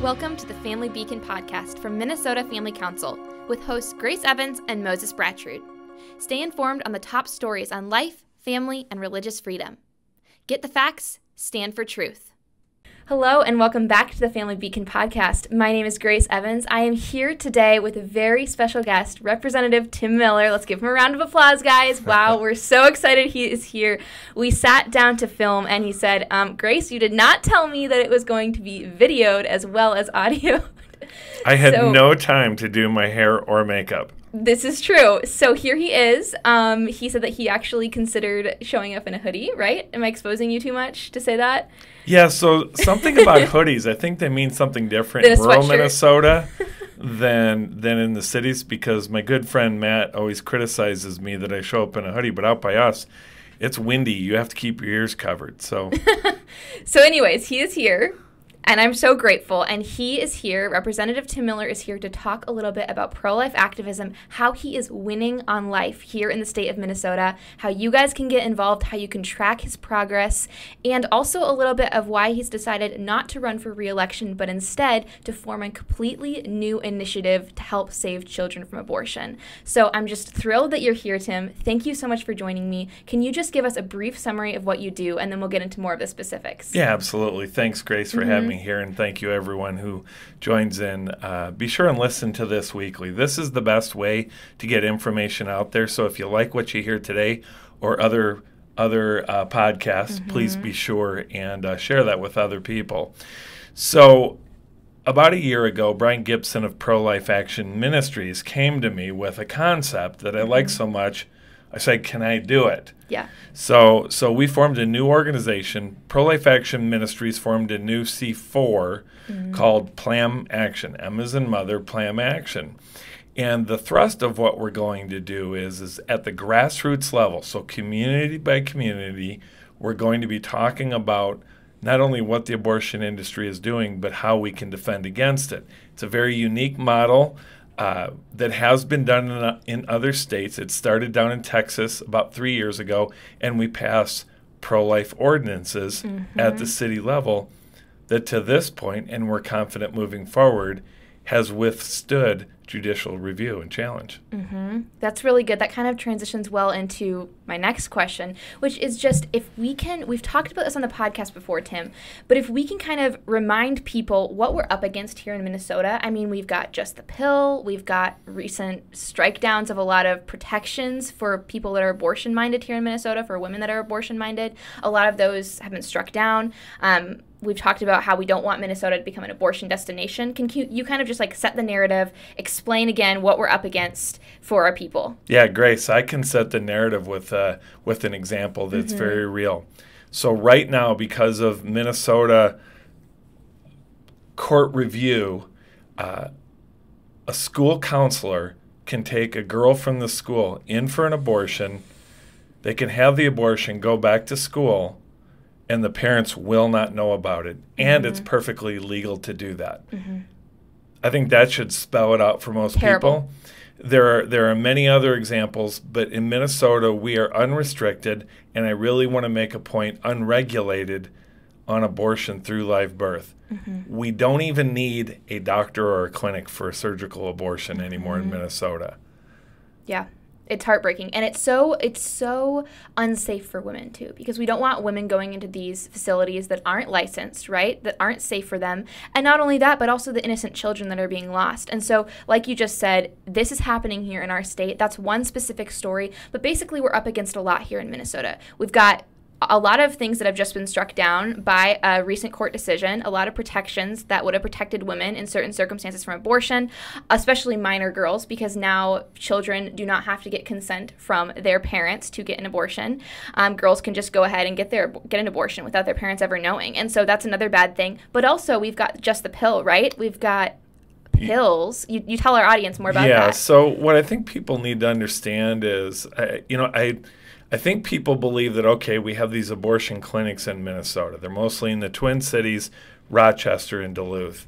Welcome to the Family Beacon podcast from Minnesota Family Council with hosts Grace Evans and Moses Brattrud. Stay informed on the top stories on life, family, and religious freedom. Get the facts, stand for truth. Hello, and welcome back to the Family Beacon podcast. My name is Grace Evans. I am here today with a very special guest, Representative Tim Miller. Let's give him a round of applause, guys. Wow, we're so excited he is here. We sat down to film, and he said, um, Grace, you did not tell me that it was going to be videoed as well as audio. I had so, no time to do my hair or makeup. This is true. So here he is. Um, he said that he actually considered showing up in a hoodie, right? Am I exposing you too much to say that? Yeah, so something about hoodies, I think they mean something different in rural Minnesota than than in the cities because my good friend Matt always criticizes me that I show up in a hoodie, but out by us, it's windy. You have to keep your ears covered. So So anyways, he is here. And I'm so grateful. And he is here, Representative Tim Miller is here to talk a little bit about pro life activism, how he is winning on life here in the state of Minnesota, how you guys can get involved, how you can track his progress, and also a little bit of why he's decided not to run for reelection, but instead to form a completely new initiative to help save children from abortion. So I'm just thrilled that you're here, Tim. Thank you so much for joining me. Can you just give us a brief summary of what you do, and then we'll get into more of the specifics? Yeah, absolutely. Thanks, Grace, for mm-hmm. having me here, and thank you everyone who joins in. Uh, be sure and listen to this weekly. This is the best way to get information out there. So if you like what you hear today or other other uh, podcasts, mm-hmm. please be sure and uh, share that with other people. So about a year ago, Brian Gibson of Pro Life Action Ministries came to me with a concept that I mm-hmm. like so much I said, "Can I do it?" Yeah. So so we formed a new organization. Pro Life Action Ministries formed a new C4 mm-hmm. called Plam Action. Emma's in mother, Plam Action. And the thrust of what we're going to do is is at the grassroots level. So community by community, we're going to be talking about not only what the abortion industry is doing, but how we can defend against it. It's a very unique model. Uh, that has been done in, in, other states. It started down in Texas about three years ago, and we passed pro life ordinances mm-hmm. at the city level that to this point, and we're confident moving forward, has withstood judicial review and challenge. Mm-hmm. That's really good. That kind of transitions well into my next question, which is just if we can, we've talked about this on the podcast before, Tim, but if we can kind of remind people what we're up against here in Minnesota. I mean, we've got just the pill, we've got recent strike downs of a lot of protections for people that are abortion minded here in Minnesota, for women that are abortion minded. A lot of those have been struck down. Um, we've talked about how we don't want Minnesota to become an abortion destination. Can you, you kind of just like set the narrative, again what we're up against for our people? Yeah, Grace, I can set the narrative with uh, with an example that's mm-hmm. very real. So right now, because of Minnesota court review, uh, a school counselor can take a girl from the school in for an abortion. They can have the abortion, go back to school, and the parents will not know about it. And mm-hmm. it's perfectly legal to do that. Mm-hmm. I think that should spell it out for most Terrible. people. There are there are many other examples, but in Minnesota we are unrestricted, and I really want to make a point unregulated on abortion through live birth. Mm-hmm. We don't even need a doctor or a clinic for a surgical abortion anymore in mm-hmm. Minnesota. Yeah it's heartbreaking. And it's so it's so unsafe for women too because we don't want women going into these facilities that aren't licensed right? That aren't safe for them. And not only that but also the innocent children that are being lost. And so like you just said this is happening here in our state. That's one specific story. But basically we're up against a lot here in minnesota. We've got a lot of things that have just been struck down by a recent court decision, a lot of protections that would have protected women in certain circumstances from abortion, especially minor girls, because now children do not have to get consent from their parents to get an abortion. Um, girls can just go ahead and get their get an abortion without their parents ever knowing, and so that's another bad thing. But also, we've got just the pill, right? We've got pills. You, you tell our audience more about yeah, that. Yeah. So what I think people need to understand is, you know, I I think people believe that, okay, we have these abortion clinics in Minnesota. They're mostly in the Twin Cities, Rochester, and Duluth.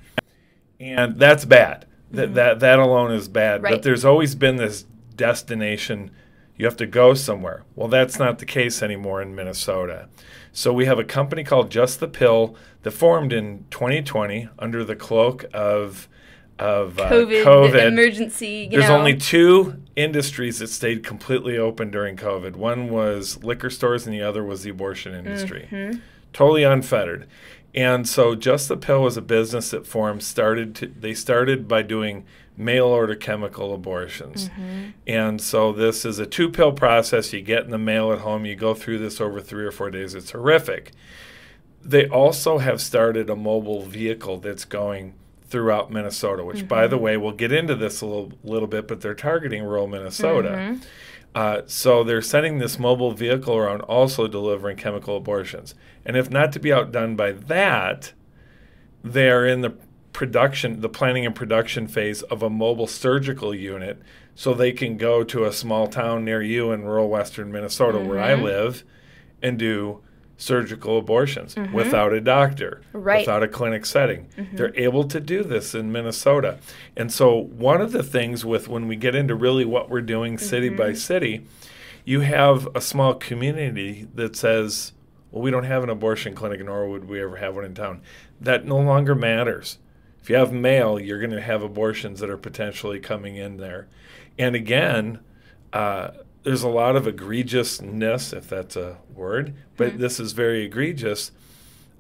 And that's bad. Mm-hmm. That, that, that alone is bad. Right. But there's always been this destination You have to go somewhere. Well, that's not the case anymore in Minnesota. So we have a company called Just the Pill that formed in 2020 under the cloak of of uh, COVID, COVID. emergency. You There's know. only two industries that stayed completely open during COVID. One was liquor stores, and the other was the abortion industry. Mm-hmm. Totally unfettered. And so, Just the Pill was a business that formed. Started to, they started by doing mail order chemical abortions, Mm-hmm. and so this is a two pill process. You get in the mail at home. You go through this over three or four days. It's horrific. They also have started a mobile vehicle that's going throughout Minnesota, which, by the mm-hmm. way, we'll get into this a little, little bit, but they're targeting rural Minnesota. Mm-hmm. Uh, so they're sending this mobile vehicle around, also delivering chemical abortions. And if not to be outdone by that, they are in the production, the planning and production phase of a mobile surgical unit, so they can go to a small town near you in rural western Minnesota, where I mm-hmm. live, and do surgical abortions mm-hmm. without a doctor, Right. without a clinic setting. Mm-hmm. They're able to do this in Minnesota. And so one of the things with when we get into really what we're doing city by mm-hmm. city, you have a small community that says, well, we don't have an abortion clinic, nor would we ever have one in town. That no longer matters. If you have mail, you're going to have abortions that are potentially coming in there. And again, uh, there's a lot of egregiousness, if that's a word, but this is very egregious.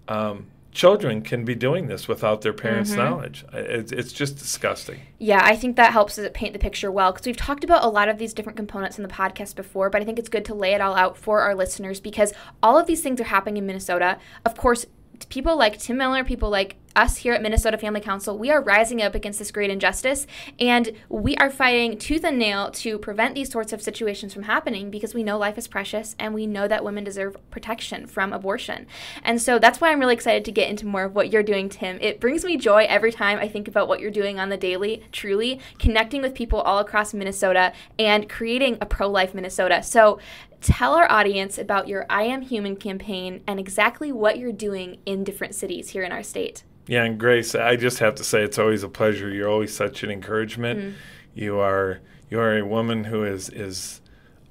Um, children can be doing this without their parents' knowledge. It's, it's just disgusting. Yeah, I think that helps us paint the picture well because we've talked about a lot of these different components in the podcast before, but I think it's good to lay it all out for our listeners because all of these things are happening in Minnesota. Of course, people like Tim Miller, people like us here at Minnesota Family Council, we are rising up against this great injustice and we are fighting tooth and nail to prevent these sorts of situations from happening because we know life is precious and we know that women deserve protection from abortion. And so that's why I'm really excited to get into more of what you're doing, Tim. It brings me joy every time I think about what you're doing on the daily, truly connecting with people all across Minnesota and creating a pro life Minnesota. So tell our audience about your I Am Human campaign and exactly what you're doing in different cities here in our state. Yeah, and Grace, I just have to say it's always a pleasure. You're always such an encouragement. Mm. You are you are a woman who is is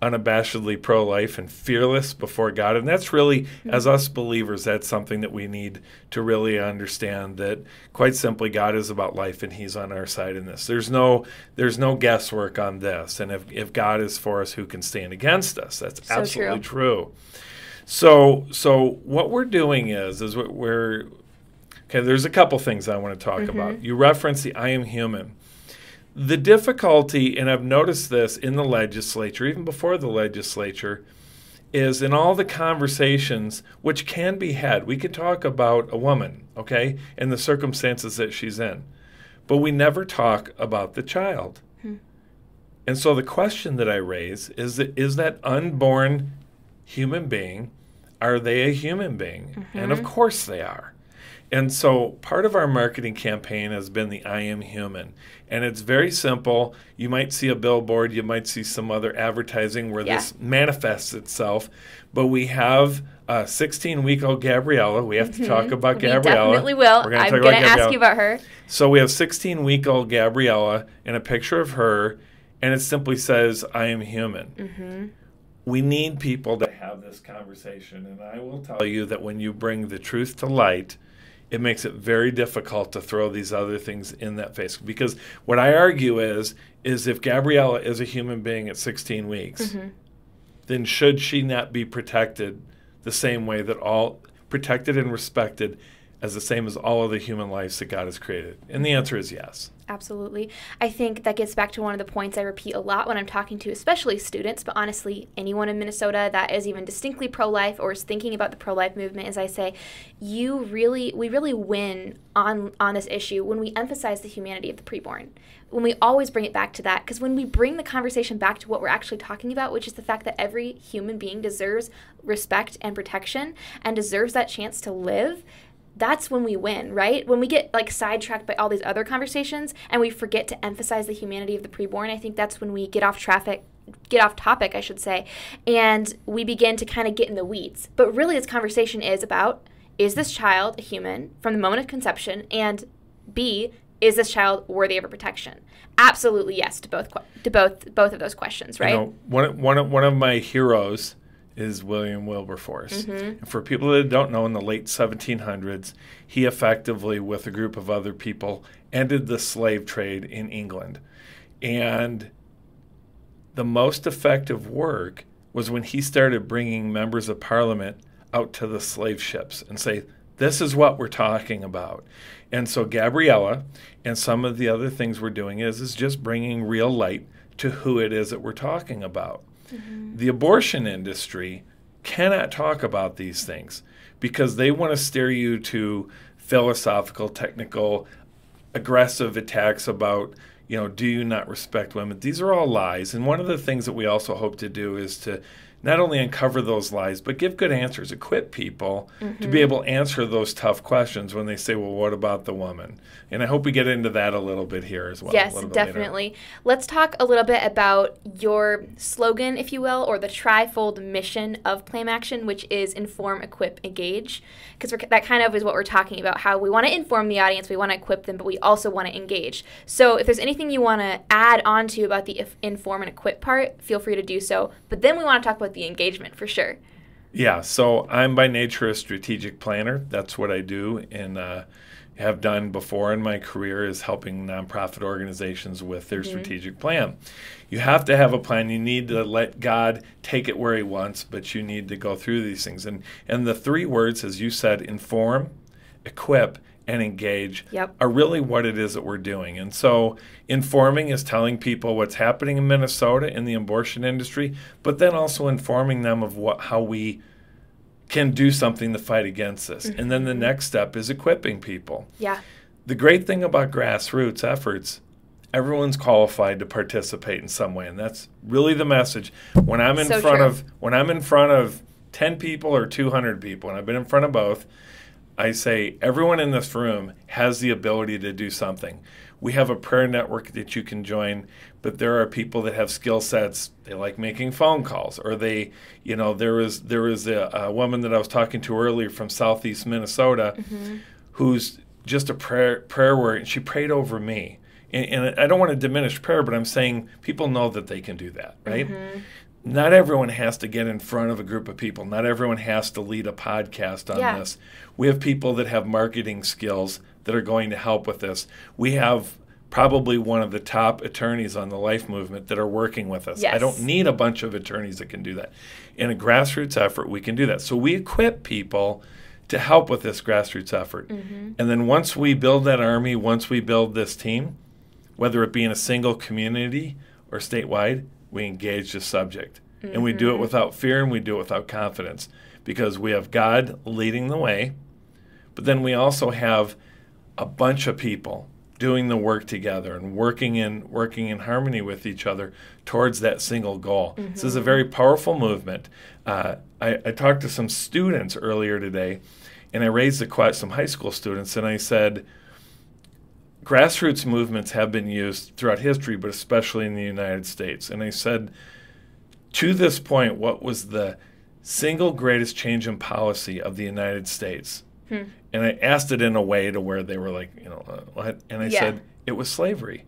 unabashedly pro-life and fearless before God, and that's really, mm-hmm. as us believers, that's something that we need to really understand. That quite simply, God is about life, and He's on our side in this. There's no there's no guesswork on this, and if if God is for us, who can stand against us? That's So absolutely true. So so what we're doing is is we're- we're Okay, there's a couple things I want to talk mm-hmm. about. You reference the I am human. The difficulty, and I've noticed this in the legislature, even before the legislature, is in all the conversations which can be had. We can talk about a woman, okay, and the circumstances that she's in, but we never talk about the child. Hmm. And so the question that I raise is that is that unborn human being, are they a human being? And of mm-hmm. course they are. And so part of our marketing campaign has been the I am human. And it's very simple. You might see a billboard, you might see some other advertising where Yeah. this manifests itself. But we have a 16 week old Gabriella. We have to talk about Mm-hmm. We Gabriella. definitely will. We're gonna I'm going to ask you about her. So we have 16 week old Gabriella and a picture of her, and it simply says, I am human. Mm-hmm. We need people to have this conversation. And I will tell you that when you bring the truth to light, it makes it very difficult to throw these other things in that face. Because what I argue is, is if Gabriella is a human being at 16 weeks, Mm-hmm. then should she not be protected the same way that all protected and respected as the same as all other human lives that God has created? And the answer is yes. Absolutely. I think that gets back to one of the points I repeat a lot when I'm talking to especially students, but honestly, anyone in Minnesota that is even distinctly pro life or is thinking about the pro life movement, as I say, you really, we really win on, on this issue when we emphasize the humanity of the preborn. When we always bring it back to that, because when we bring the conversation back to what we're actually talking about, which is the fact that every human being deserves respect and protection and deserves that chance to live, that's when we win, right? When we get like sidetracked by all these other conversations and we forget to emphasize the humanity of the preborn, I think that's when we get off traffic, get off topic, I should say, and we begin to kind of get in the weeds. But really, this conversation is about is this child a human from the moment of conception? And B, is this child worthy of a protection? Absolutely yes to both to both both of those questions, right? You know, one, one, one of my heroes is William Wilberforce. Mm-hmm. And for people that don't know, in the late 1700s, he effectively, with a group of other people, ended the slave trade in England. And the most effective work was when he started bringing members of parliament out to the slave ships and say, this is what we're talking about. And so Gabriella and some of the other things we're doing is, is just bringing real light to who it is that we're talking about. Mm-hmm. The abortion industry cannot talk about these things because they want to steer you to philosophical, technical, aggressive attacks about you know do you not respect women? These are all lies. And one of the things that we also hope to do is to not only uncover those lies but give good answers equip people to be mm-hmm. able to answer those tough questions when they say well what about the woman and i hope we get into that a little bit here as well Yes, bit later. definitely. Let's talk a little bit about your slogan, if you will, or the trifold mission of Plam Action, which is inform, equip, engage. Because that kind of is what we're talking about how we want to inform the audience, we want to equip them, but we also want to engage. So if there's anything you want to add on to about the if- inform and equip part, feel free to do so. But then we want to talk about the engagement for sure. Yeah, so I'm by nature a strategic planner. That's what I do and uh, have done before in my career is helping nonprofit organizations with their strategic plan. You have to have a plan. You need to let God take it where He wants, but you need to go through these things. And and the three words, as you said, inform, equip, and engage Yep. are really what it is that we're doing. And so, informing is telling people what's happening in Minnesota in the abortion industry, but then also informing them of what how we can do something to fight against this. And then the mm-hmm. next step is equipping people. Yeah. The great thing about grassroots efforts, everyone's qualified to participate in some way, and that's really the message. When I'm in So front true. of when I'm in front of 10 people or 200 people, and I've been in front of both, I say everyone in this room has the ability to do something. We have a prayer network that you can join, but there are people that have skill sets. They like making phone calls, or they, you know, there was there was a, a woman that I was talking to earlier from Southeast Minnesota, mm-hmm. who's just a prayer prayer warrior, and she prayed over me. And, and I don't want to diminish prayer, but I'm saying people know that they can do that, right? Mm-hmm. Not everyone has to get in front of a group of people. Not everyone has to lead a podcast on Yeah. this. We have people that have marketing skills that are going to help with this. We have probably one of the top attorneys on the life movement that are working with us. I don't need a bunch of attorneys that can do that. In a grassroots effort, we can do that. So we equip people to help with this grassroots effort. Mm-hmm. And then once we build that army, once we build this team, whether it be in a single community or statewide, we engage the subject. And we do it without fear and we do it without confidence because we have God leading the way, but then we also have a bunch of people doing the work together and working in working in harmony with each other towards that single goal. This is a very powerful movement. Uh, I, I talked to some students earlier today, and I raised the question some high school students, and I said, grassroots movements have been used throughout history, but especially in the United States. And I said, to this point, what was the single greatest change in policy of the United States? And I asked it in a way to where they were like, you know, uh, what? And I Yeah. said, it was slavery.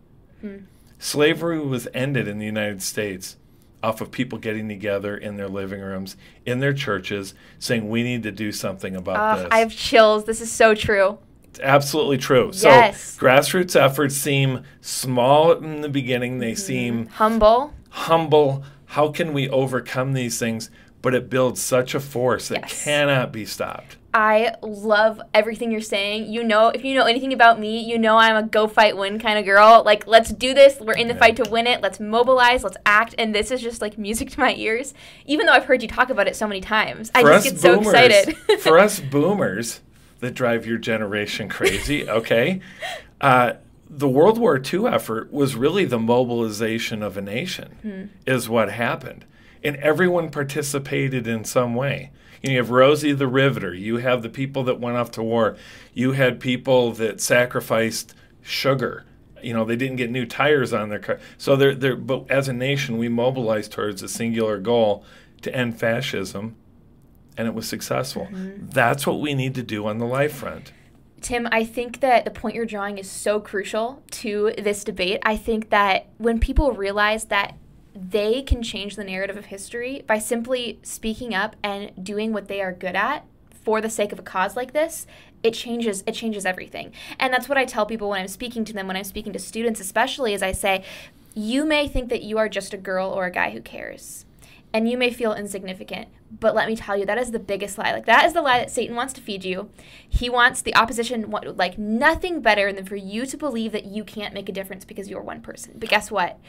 Slavery was ended in the United States off of people getting together in their living rooms, in their churches, saying, we need to do something about Ugh, this. I have chills. This is so true. It's absolutely true. Yes. So grassroots efforts seem small in the beginning. They Mm-hmm. seem Humble. humble. How can we overcome these things? But it builds such a force that Yes. cannot be stopped. I love everything you're saying. You know, if you know anything about me, you know I'm a go fight win kind of girl. Like, let's do this. We're in the Yeah. fight to win it. Let's mobilize. Let's act. And this is just like music to my ears. Even though I've heard you talk about it so many times, I just us get so excited. for us boomers that drive your generation crazy, okay? Uh, the World War II effort was really the mobilization of a nation, is what happened. And everyone participated in some way. You, know, you have Rosie the Riveter. You have the people that went off to war. You had people that sacrificed sugar. You know, they didn't get new tires on their car. So they're, they're, but as a nation, we mobilized towards a singular goal to end fascism and it was successful. Mm-hmm. That's what we need to do on the life front. Tim, I think that the point you're drawing is so crucial to this debate. I think that when people realize that they can change the narrative of history by simply speaking up and doing what they are good at for the sake of a cause like this, it changes it changes everything. And that's what I tell people when I'm speaking to them, when I'm speaking to students especially, is I say, you may think that you are just a girl or a guy who cares. And you may feel insignificant, but let me tell you, that is the biggest lie. Like, that is the lie that Satan wants to feed you. He wants the opposition, like, nothing better than for you to believe that you can't make a difference because you're one person. But guess what?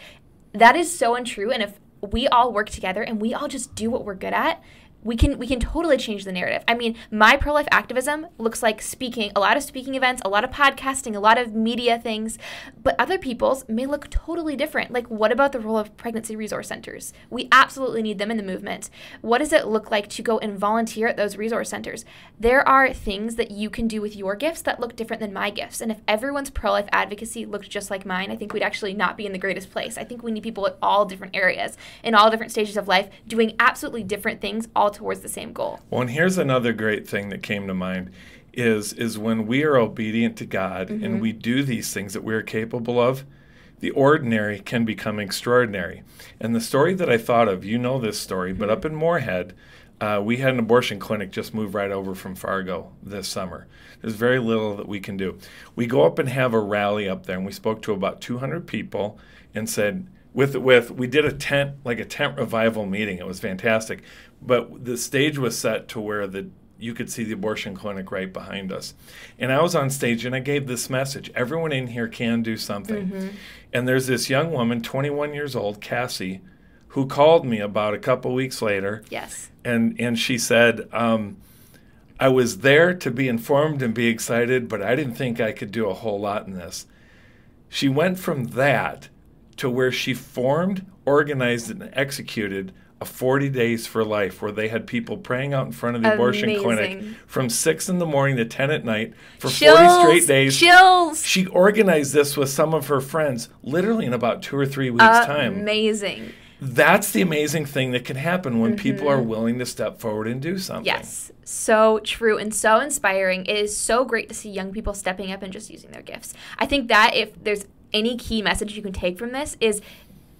That is so untrue. And if we all work together and we all just do what we're good at, we can we can totally change the narrative. I mean, my pro life activism looks like speaking, a lot of speaking events, a lot of podcasting, a lot of media things, but other people's may look totally different. Like what about the role of pregnancy resource centers? We absolutely need them in the movement. What does it look like to go and volunteer at those resource centers? There are things that you can do with your gifts that look different than my gifts. And if everyone's pro life advocacy looked just like mine, I think we'd actually not be in the greatest place. I think we need people at all different areas, in all different stages of life, doing absolutely different things all towards the same goal. Well, and here's another great thing that came to mind is is when we are obedient to God mm-hmm. and we do these things that we're capable of, the ordinary can become extraordinary. And the story that I thought of, you know this story, but up in Moorhead, uh, we had an abortion clinic just move right over from Fargo this summer. There's very little that we can do. We go up and have a rally up there, and we spoke to about 200 people and said, with with we did a tent like a tent revival meeting. It was fantastic, but the stage was set to where the you could see the abortion clinic right behind us. And I was on stage and I gave this message everyone in here can do something. Mm-hmm. And there's this young woman, 21 years old, Cassie, who called me about a couple weeks later. Yes. And, and she said, um, I was there to be informed and be excited, but I didn't think I could do a whole lot in this. She went from that to where she formed, organized, and executed a 40 days for life where they had people praying out in front of the Amazing. abortion clinic from 6 in the morning to 10 at night for Chills. 40 straight days. Chills. She organized this with some of her friends literally in about 2 or 3 weeks uh, time. Amazing. That's the amazing thing that can happen when mm-hmm. people are willing to step forward and do something. Yes. So true and so inspiring. It is so great to see young people stepping up and just using their gifts. I think that if there's any key message you can take from this is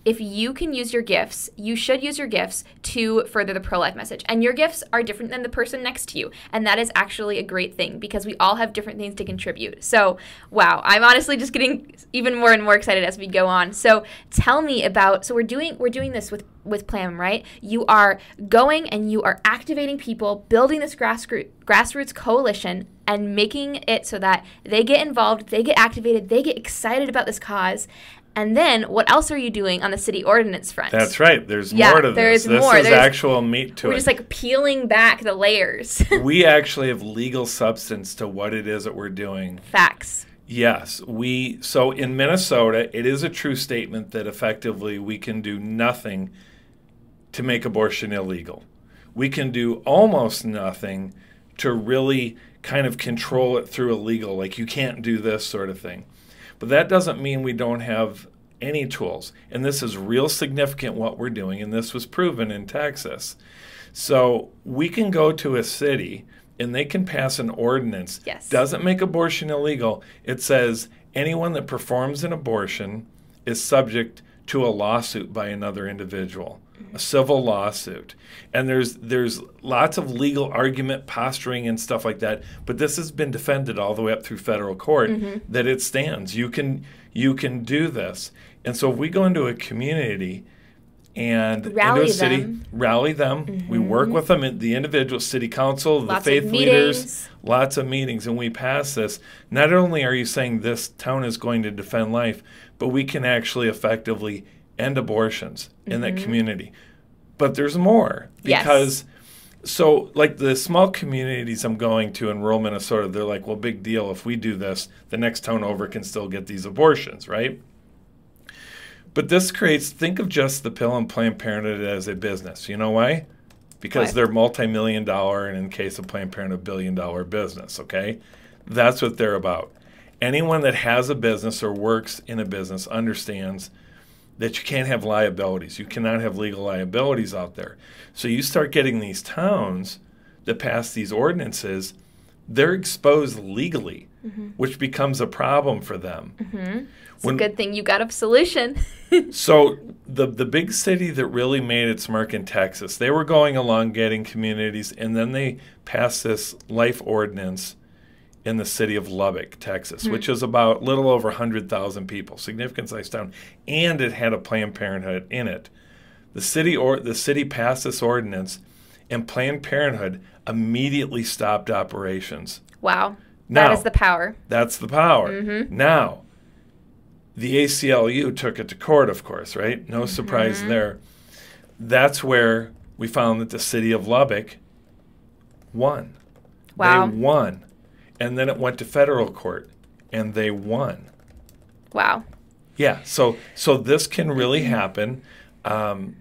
if you can use your gifts, you should use your gifts to further the pro life message. And your gifts are different than the person next to you. And that is actually a great thing because we all have different things to contribute. So, wow, I'm honestly just getting even more and more excited as we go on. So, tell me about so we're doing we're doing this with with Plam, right? You are going and you are activating people, building this grassroots grassroots coalition and making it so that they get involved, they get activated, they get excited about this cause, and then, what else are you doing on the city ordinance front? That's right. There's yeah, more to this. There's this more. is there's, actual meat to we're it. We're just like peeling back the layers. we actually have legal substance to what it is that we're doing. Facts. Yes, we. So in Minnesota, it is a true statement that effectively we can do nothing to make abortion illegal. We can do almost nothing to really kind of control it through illegal, like you can't do this sort of thing. But that doesn't mean we don't have any tools. And this is real significant what we're doing, and this was proven in Texas. So we can go to a city and they can pass an ordinance. Yes. Doesn't make abortion illegal. It says anyone that performs an abortion is subject to a lawsuit by another individual a civil lawsuit. And there's there's lots of legal argument, posturing, and stuff like that. But this has been defended all the way up through federal court mm-hmm. that it stands. You can you can do this. And so if we go into a community and rally into a city, them. rally them. Mm-hmm. We work with them at the individual city council, lots the faith leaders, lots of meetings, and we pass this. Not only are you saying this town is going to defend life, but we can actually effectively end abortions mm-hmm. in that mm-hmm. community. But there's more because yes. so like the small communities I'm going to in rural Minnesota, they're like, well, big deal. If we do this, the next town over can still get these abortions, right? But this creates think of just the pill and Planned Parenthood as a business. You know why? Because they're multi-million dollar and in case of Planned Parenthood, billion dollar business. Okay, that's what they're about. Anyone that has a business or works in a business understands that you can't have liabilities. You cannot have legal liabilities out there. So you start getting these towns that pass these ordinances they're exposed legally, mm-hmm. which becomes a problem for them. Mm-hmm. It's a good thing you got a solution. So the the big city that really made its mark in Texas, they were going along getting communities, and then they passed this life ordinance in the city of Lubbock, Texas, hmm. which is about a little over hundred thousand people, significant size town, and it had a Planned Parenthood in it. The city or the city passed this ordinance, and Planned Parenthood immediately stopped operations. wow. Now- that is the power. That's the power. Mm-hmm. Now, the ACLU took it to court, of course, right? No mm-hmm. surprise there. That's where we found that the city of Lubbock won. Wow. They won. And then it went to federal court and they won. Wow. Yeah, so so this can really happen. Um,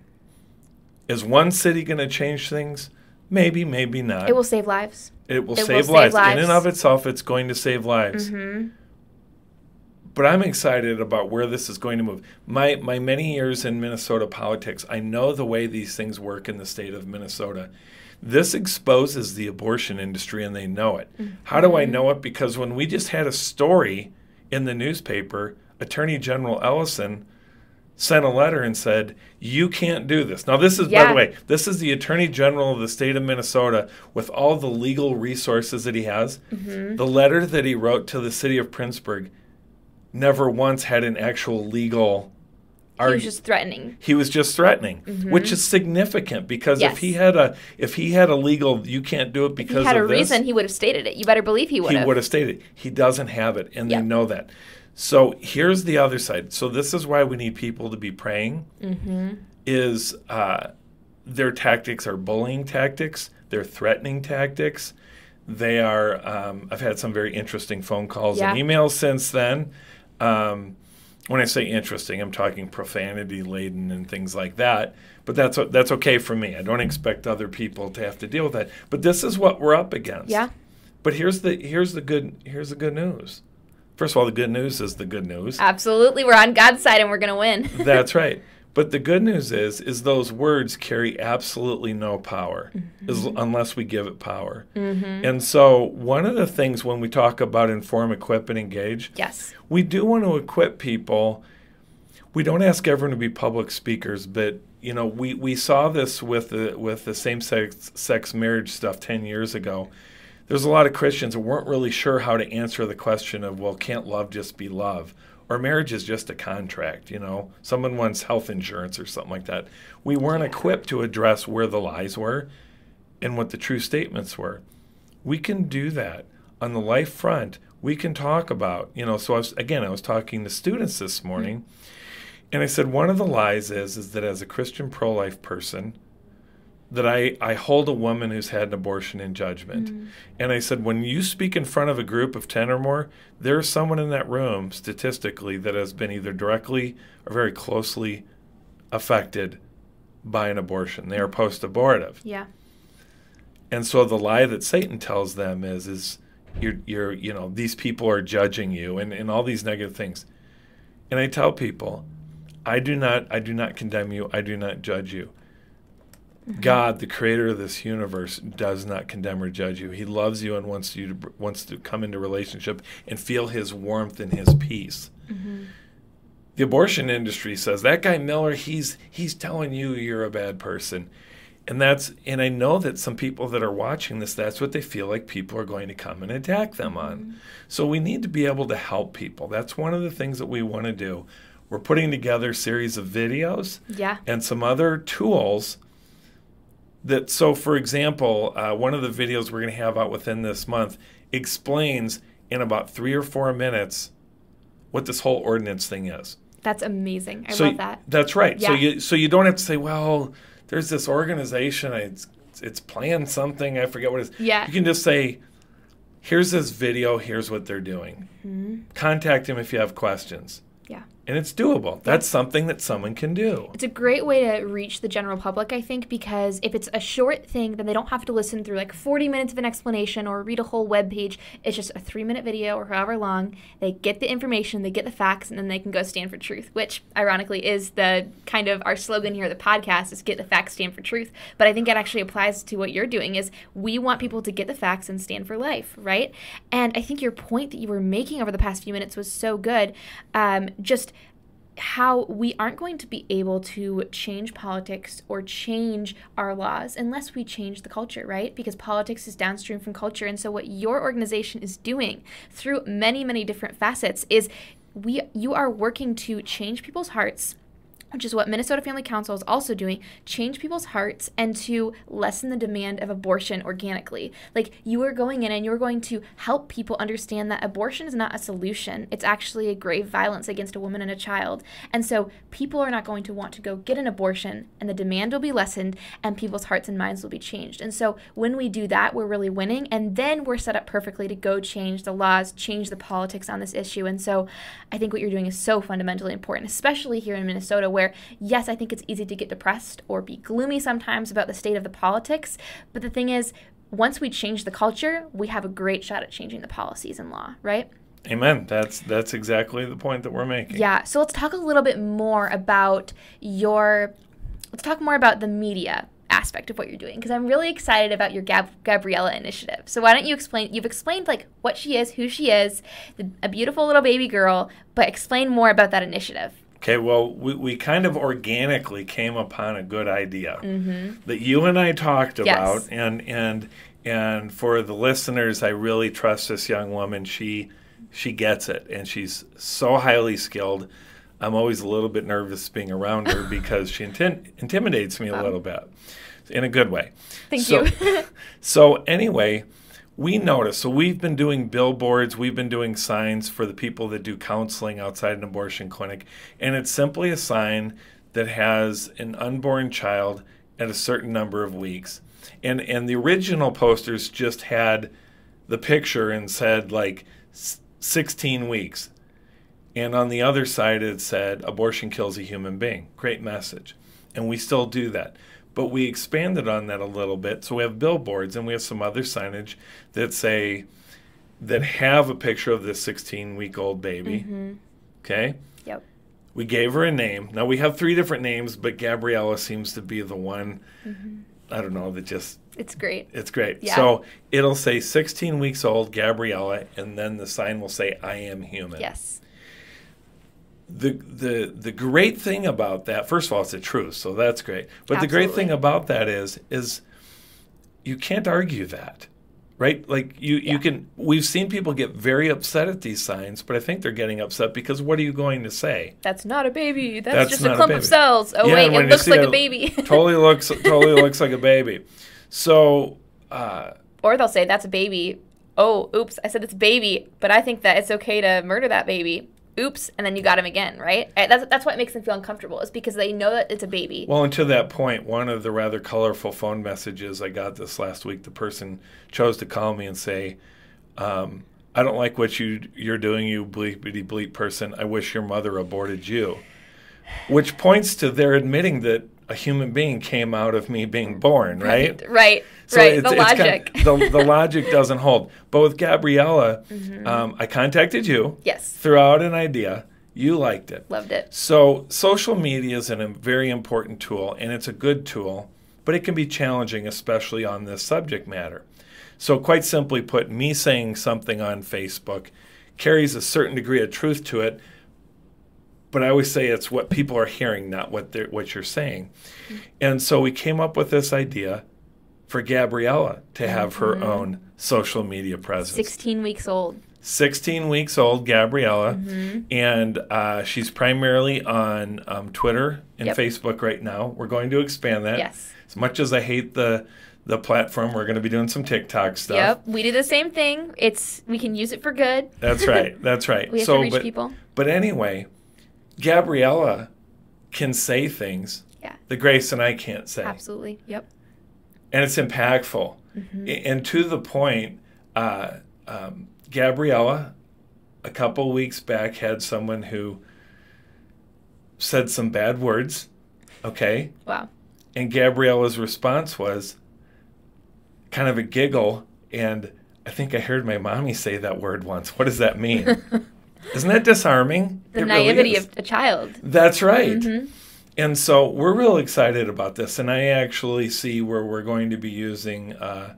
is one city going to change things? Maybe, maybe not. It will save lives. It will It will save, save lives. In and of itself, it's going to save lives. Mm-hmm. But I'm excited about where this is going to move. My my many years in Minnesota politics, I know the way these things work in the state of Minnesota. This exposes the abortion industry and they know it. How do I mm-hmm. know it? Because when we just had a story in the newspaper, Attorney General Ellison sent a letter and said, You can't do this. Now, this is, by the way, this is the Attorney General of the state of Minnesota with all the legal resources that he has. Mm-hmm. The letter that he wrote to the city of Prinsburg never once had an actual legal He was just threatening. He was just threatening, which is significant because Yes. if he had a if he had a legal you can't do it because If he had a this, reason, he would have stated it. You better believe he would he have. would have stated it. he doesn't have it and Yep. they know that so here's the other side so this is why we need people to be praying Mm-hmm. is uh, their tactics are bullying tactics they're threatening tactics they are um, i've had some very interesting phone calls and emails since then um, when i say interesting i'm talking profanity laden and things like that but that's that's okay for me i don't expect other people to have to deal with that but this is what we're up against Yeah. but here's the here's the good here's the good news. First of all, the good news is the good news. Absolutely. We're on God's side and we're going to win. That's right. But the good news is is those words carry absolutely no power mm-hmm. as, unless we give it power. Mm-hmm. And so one of the things when we talk about inform, equip, and engage, yes. we do want to equip people. We don't ask everyone to be public speakers, but you know, we, we saw this with the with the same sex sex marriage stuff ten years ago. There's a lot of Christians that weren't really sure how to answer the question of, well, can't love just be love? Or marriage is just a contract, you know? Someone wants health insurance or something like that. We weren't equipped to address where the lies were and what the true statements were. We can do that on the life front. We can talk about, you know, so I was, again, I was talking to students this morning and I said one of the lies is is that as a Christian pro-life person that I, I hold a woman who's had an abortion in judgment. Mm. And I said, when you speak in front of a group of 10 or more, there's someone in that room statistically that has been either directly or very closely affected by an abortion. They are post abortive. Yeah. And so the lie that Satan tells them is is you're you're you know, these people are judging you and, and all these negative things. And I tell people, I do not I do not condemn you, I do not judge you. God, the creator of this universe, does not condemn or judge you. He loves you and wants you to wants to come into relationship and feel his warmth and his peace. Mm-hmm. The abortion industry says that guy Miller, he's he's telling you you're a bad person. And that's and I know that some people that are watching this, that's what they feel like people are going to come and attack them on. Mm-hmm. So we need to be able to help people. That's one of the things that we want to do. We're putting together a series of videos Yeah. and some other tools that so for example uh, one of the videos we're going to have out within this month explains in about three or four minutes what this whole ordinance thing is That's amazing. I so love that. that's right so you so you don't have to say well there's this organization it's it's planned something i forget what it is Yeah. you can just say here's this video here's what they're doing Mm-hmm. contact him if you have questions Yeah. And it's doable. That's something that someone can do. It's a great way to reach the general public, I think, because if it's a short thing, then they don't have to listen through like 40 minutes of an explanation or read a whole web page. It's just a three minute video or however long. They get the information, they get the facts, and then they can go stand for truth, which ironically is the kind of our slogan here, the podcast is get the facts, stand for truth. But I think it actually applies to what you're doing is we want people to get the facts and stand for life, right? And I think your point that you were making over the past few minutes was so good. Um, just how we aren't going to be able to change politics or change our laws unless we change the culture, right? Because politics is downstream from culture. And so what your organization is doing through many, many different facets is we you are working to change people's hearts which is what Minnesota Family Council is also doing, change people's hearts and to lessen the demand of abortion organically. Like you are going in and you're going to help people understand that abortion is not a solution. It's actually a grave violence against a woman and a child. And so people are not going to want to go get an abortion and the demand will be lessened and people's hearts and minds will be changed. And so when we do that, we're really winning and then we're set up perfectly to go change the laws, change the politics on this issue. And so I think what you're doing is so fundamentally important, especially here in Minnesota where where, yes, I think it's easy to get depressed or be gloomy sometimes about the state of the politics. But the thing is, once we change the culture, we have a great shot at changing the policies and law, right? Amen. That's that's exactly the point that we're making. Yeah. So let's talk a little bit more about your. Let's talk more about the media aspect of what you're doing because I'm really excited about your Gab- Gabriella initiative. So why don't you explain? You've explained like what she is, who she is, the, a beautiful little baby girl, but explain more about that initiative. Okay, well, we, we kind of organically came upon a good idea mm-hmm. that you and I talked about, yes. and and and for the listeners, I really trust this young woman. She she gets it, and she's so highly skilled. I'm always a little bit nervous being around her because she inti- intimidates me a little bit, in a good way. Thank so, you. so anyway we notice so we've been doing billboards we've been doing signs for the people that do counseling outside an abortion clinic and it's simply a sign that has an unborn child at a certain number of weeks. And and the original posters just had the picture and said like 16 weeks. And on the other side it said abortion kills a human being. Great message. And we still do that but we expanded on that a little bit. So we have billboards and we have some other signage that say that have a picture of this 16 week old baby. Mm-hmm. Okay. Yep. We gave her a name. Now we have three different names, but Gabriella seems to be the one. Mm-hmm. I don't know that just. It's great. It's great. Yeah. So it'll say 16 weeks old, Gabriella, and then the sign will say, I am human. Yes the the the great thing about that first of all it's the truth so that's great. But Absolutely. the great thing about that is is you can't argue that right? Like you yeah. you can we've seen people get very upset at these signs but i think they're getting upset because what are you going to say? That's not a baby that's, that's just a clump a of cells. Oh yeah, wait it looks like a baby. Totally looks totally looks like a baby. So uh, or they'll say that's a baby. Oh oops i said it's baby but i think that it's okay to murder that baby oops, and then you got him again, right? That's that's what makes them feel uncomfortable. Is because they know that it's a baby. Well, until that point, one of the rather colorful phone messages I got this last week, the person chose to call me and say, um, "I don't like what you you're doing, you bleepity bleep person. I wish your mother aborted you," which points to their admitting that a human being came out of me being born, right? Right, right. So right. the logic. Kind of, the, the logic doesn't hold. But with Gabriella, mm-hmm. um, I contacted you. Yes. Threw out an idea. You liked it. Loved it. So social media is a very important tool, and it's a good tool, but it can be challenging, especially on this subject matter. So quite simply put, me saying something on Facebook carries a certain degree of truth to it, but I always say it's what people are hearing, not what they're, what you're saying. Mm-hmm. And so we came up with this idea for Gabriella to have mm-hmm. her own social media presence. 16 weeks old. 16 weeks old, Gabriella, mm-hmm. and uh, she's primarily on um, Twitter and yep. Facebook right now. We're going to expand that. Yes. As much as I hate the the platform, we're going to be doing some TikTok stuff. Yep, we do the same thing. It's we can use it for good. That's right. That's right. we have so, to reach but, people. But anyway, Gabriella can say things yeah. that Grace and I can't say. Absolutely. Yep. And it's impactful. Mm-hmm. And to the point, uh, um, Gabriella, a couple weeks back, had someone who said some bad words. Okay. Wow. And Gabriella's response was kind of a giggle. And I think I heard my mommy say that word once. What does that mean? Isn't that disarming? The It naivety is. of a child. That's right. Mhm. And so we're real excited about this. And I actually see where we're going to be using uh,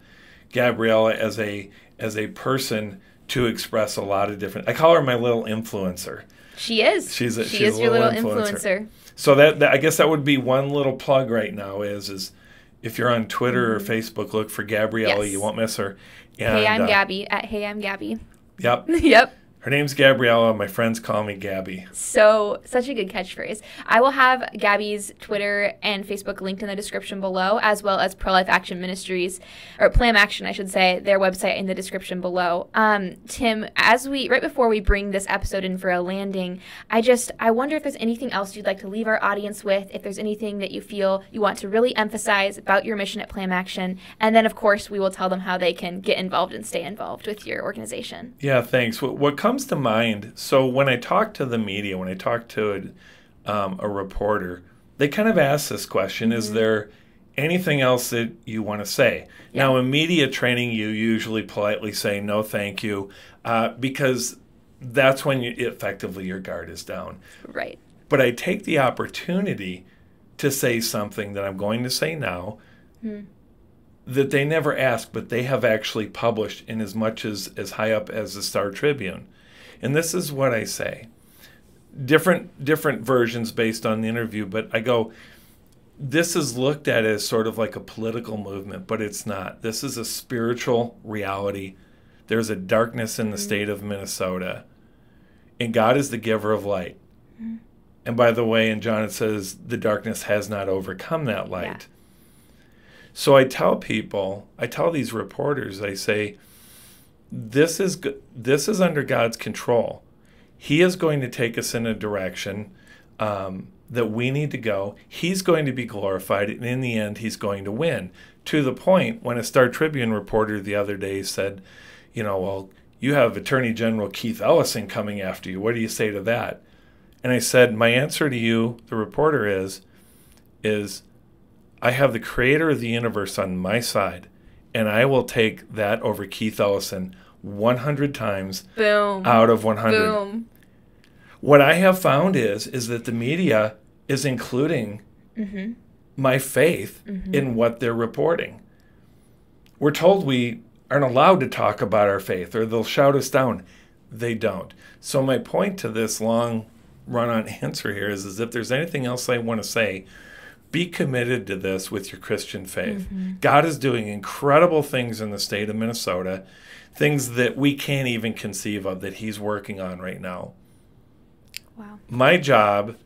Gabriella as a as a person to express a lot of different. I call her my little influencer. She is. She's a- she she's is a your little little influencer. influencer. So that, that I guess that would be one little plug right now is is if you're on Twitter or Facebook, look for Gabriella. Mm-hmm. Yes. You won't miss her. And, hey, I'm uh, Gabby at Hey, I'm Gabby. Yep. yep. Her name's Gabriela. My friends call me Gabby. So, such a good catchphrase. I will have Gabby's Twitter and Facebook linked in the description below, as well as Pro Life Action Ministries, or Plam Action, I should say, their website in the description below. Um, Tim, as we, right before we bring this episode in for a landing, I just, I wonder if there's anything else you'd like to leave our audience with, if there's anything that you feel you want to really emphasize about your mission at Plam Action. And then, of course, we will tell them how they can get involved and stay involved with your organization. Yeah, thanks. What, what comes to mind? So when I talk to the media, when I talk to a, um, a reporter, they kind of ask this question: Is there anything else that you want to say? Now, in media training, you usually politely say no, thank you, uh, because that's when you, effectively your guard is down. Right. But I take the opportunity to say something that I'm going to say now that they never asked, but they have actually published in as much as, as high up as the Star Tribune. And this is what I say. Different different versions based on the interview, but I go, this is looked at as sort of like a political movement, but it's not. This is a spiritual reality. There's a darkness in the mm-hmm. state of Minnesota, and God is the giver of light. And by the way, in John it says, the darkness has not overcome that light. Yeah. So I tell people, I tell these reporters, I say, this is this is under God's control. He is going to take us in a direction um, that we need to go. He's going to be glorified, and in the end, he's going to win. To the point when a Star Tribune reporter the other day said, you know, well, you have Attorney General Keith Ellison coming after you. What do you say to that? And I said, my answer to you, the reporter, is, is I have the creator of the universe on my side, and I will take that over Keith Ellison 100 times Boom. out of 100. Boom. What I have found is is that the media is including Mm-hmm. my faith in what they're reporting. We're told we aren't allowed to talk about our faith or they'll shout us down. They don't. So my point to this long run on answer here is, is if there's anything else I want to say, be committed to this with your Christian faith. Mm-hmm. God is doing incredible things in the state of Minnesota, things that we can't even conceive of that he's working on right now. Wow. My job,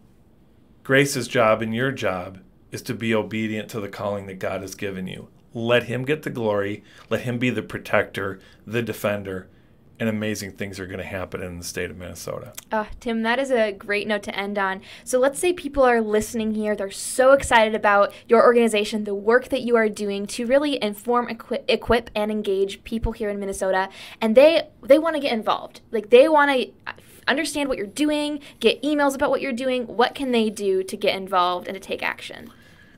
Grace's job, and your job is to be obedient to the calling that God has given you. Let Him get the glory. Let Him be the protector, the defender, and amazing things are going to happen in the state of Minnesota. Uh, Tim, that is a great note to end on. So let's say people are listening here. They're so excited about your organization, the work that you are doing to really inform, equip, equip and engage people here in Minnesota, and they they want to get involved. Like they want to understand what you're doing, get emails about what you're doing. What can they do to get involved and to take action?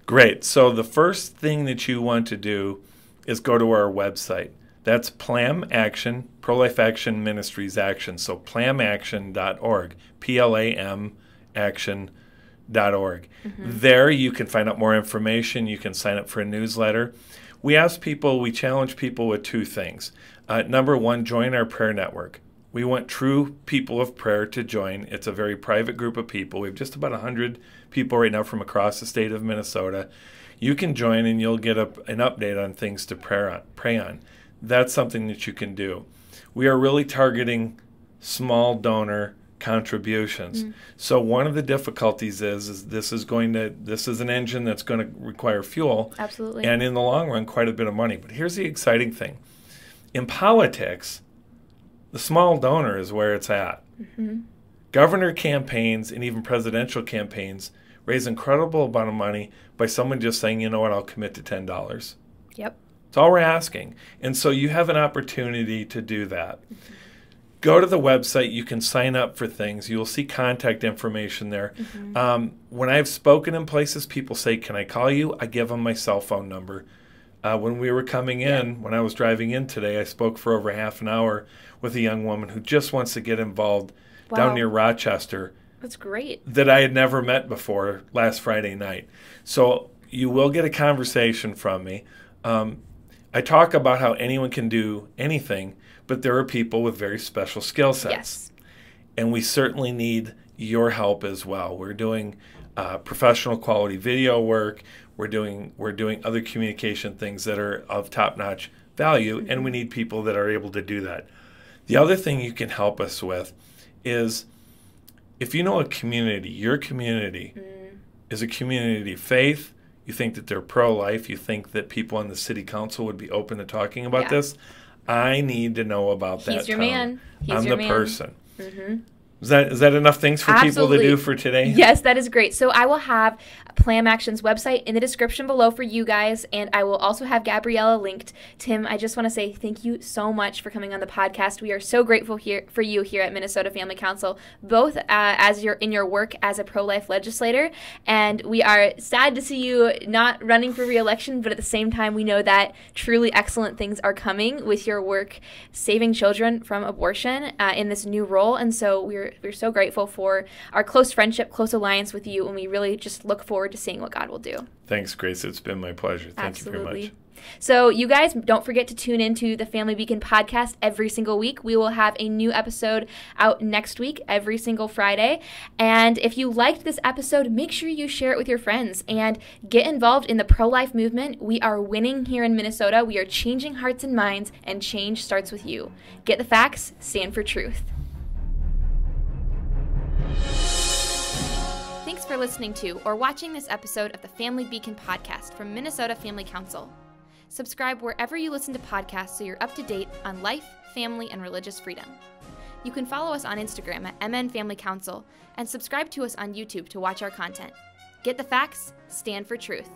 Great. So the first thing that you want to do is go to our website. That's Plam Action, Pro Life Action Ministries Action. So plamaction.org, P L A M action.org. There you can find out more information. You can sign up for a newsletter. We ask people, we challenge people with two things. Uh, number one, join our prayer network. We want true people of prayer to join. It's a very private group of people. We have just about 100 people right now from across the state of Minnesota. You can join and you'll get a, an update on things to on, pray on. That's something that you can do. We are really targeting small donor contributions. Mm. So one of the difficulties is, is this is going to this is an engine that's going to require fuel Absolutely. and in the long run quite a bit of money. But here's the exciting thing. In politics, the small donor is where it's at. Mm-hmm. Governor campaigns and even presidential campaigns raise incredible amount of money by someone just saying, you know what, I'll commit to ten dollars. yep. That's all we're asking. And so you have an opportunity to do that. go to the website. You can sign up for things. You'll see contact information there. Mm-hmm. Um, when I've spoken in places, people say, Can I call you? I give them my cell phone number. Uh, when we were coming in, when I was driving in today, I spoke for over half an hour with a young woman who just wants to get involved Wow. down near Rochester That's great. that I had never met before last Friday night. So you will get a conversation from me. Um, I talk about how anyone can do anything, but there are people with very special skill sets. Yes. And we certainly need your help as well. We're doing uh, professional quality video work. We're doing we're doing other communication things that are of top notch value, and we need people that are able to do that. The other thing you can help us with is if you know a community, your community is a community of faith, you think that they're pro life, you think that people on the city council would be open to talking about Yeah. this, I need to know about that. He's your town. man. He's I'm your the man. person. Mm-hmm. Is that is that enough things for people to do for today? Yes, that is great. So I will have Plam Action's website in the description below for you guys, and I will also have Gabriela linked. Tim, I just want to say thank you so much for coming on the podcast. We are so grateful here for you here at Minnesota Family Council, both uh, as you're in your work as a pro-life legislator, and we are sad to see you not running for re-election. But at the same time, we know that truly excellent things are coming with your work saving children from abortion uh, in this new role, and so we're we're so grateful for our close friendship, close alliance with you, and we really just look forward to seeing what God will do. Thanks, Grace. It's been my pleasure. Thank you very much. So, you guys don't forget to tune into the Family Beacon podcast every single week. We will have a new episode out next week, every single Friday. And if you liked this episode, make sure you share it with your friends and get involved in the pro life movement. We are winning here in Minnesota. We are changing hearts and minds, and change starts with you. Get the facts, stand for truth. Thanks for listening to or watching this episode of the Family Beacon podcast from Minnesota Family Council. Subscribe wherever you listen to podcasts so you're up to date on life, family, and religious freedom. You can follow us on Instagram at MN Family Council and subscribe to us on YouTube to watch our content. Get the facts, stand for truth.